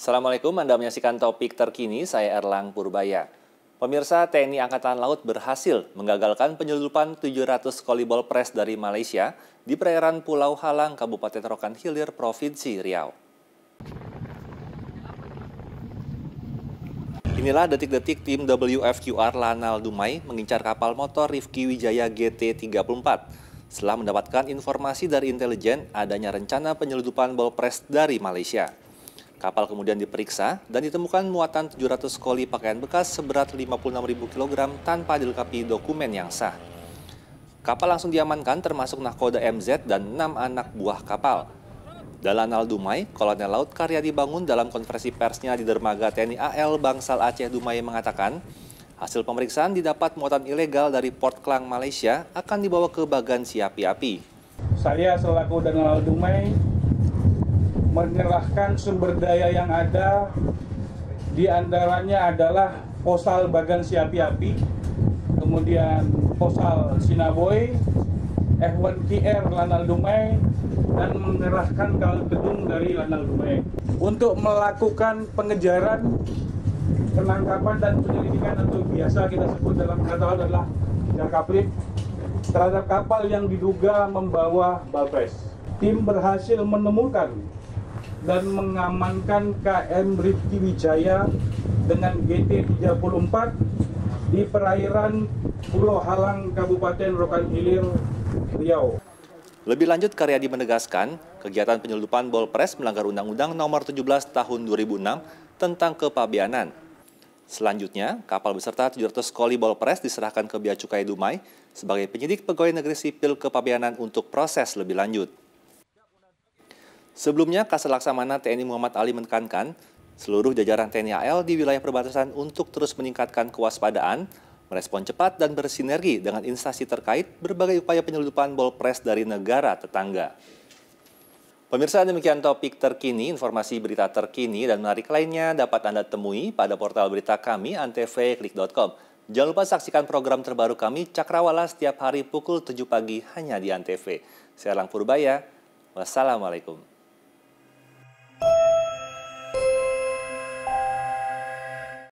Assalamualaikum, Anda menyaksikan topik terkini, saya Erlang Purbaya. Pemirsa TNI Angkatan Laut berhasil menggagalkan penyelundupan 700 kolibol pres dari Malaysia di perairan Pulau Halang, Kabupaten Rokan Hilir, Provinsi Riau. Inilah detik-detik tim WFQR Lanal Dumai mengincar kapal motor Rifki Wijaya GT-34 setelah mendapatkan informasi dari intelijen adanya rencana penyelundupan ball press dari Malaysia. Kapal kemudian diperiksa dan ditemukan muatan 700 koli pakaian bekas seberat 56.000 kg tanpa dilengkapi dokumen yang sah. Kapal langsung diamankan termasuk nahkoda MZ dan 6 anak buah kapal. Dalam Dumai, Kolonel Laut Karya dibangun dalam konferensi persnya di dermaga TNI AL Bangsal Aceh Dumai mengatakan, Hasil pemeriksaan didapat muatan ilegal dari Port Klang, Malaysia akan dibawa ke Bagan Siapi Api. Saya selaku Danal Dumai menyerahkan sumber daya yang ada di antaranya adalah posal Bagan Siapi Api, kemudian posal Sinaboy, F1TR Lanal Dumai, dan mengerahkan kal gedung dari Lanal Dumai untuk melakukan pengejaran penangkapan dan penyelidikan atau biasa kita sebut dalam kata adalah jangkaplip terhadap kapal yang diduga membawa balpres. Tim berhasil menemukan dan mengamankan KM Rifki Wijaya dengan GT-34 di perairan Pulau Halang, Kabupaten Rokan Hilir, Riau. Lebih lanjut, Karyadi menegaskan kegiatan penyelundupan Bolpres melanggar Undang-Undang Nomor 17 Tahun 2006 tentang kepabianan Selanjutnya, kapal beserta 700 koli ball press diserahkan ke Bea Cukai Dumai sebagai penyidik pegawai negeri sipil kepabianan untuk proses lebih lanjut. Sebelumnya, Kasat Laksamana TNI Muhammad Ali menekankan seluruh jajaran TNI AL di wilayah perbatasan untuk terus meningkatkan kewaspadaan, merespon cepat dan bersinergi dengan instansi terkait berbagai upaya penyelundupan ball press dari negara tetangga. Pemirsa demikian topik terkini, informasi berita terkini dan menarik lainnya dapat Anda temui pada portal berita kami antv.klik.com. Jangan lupa saksikan program terbaru kami Cakrawala setiap hari pukul 7 pagi hanya di Antv. Saya Lang Purbaya. Wassalamualaikum.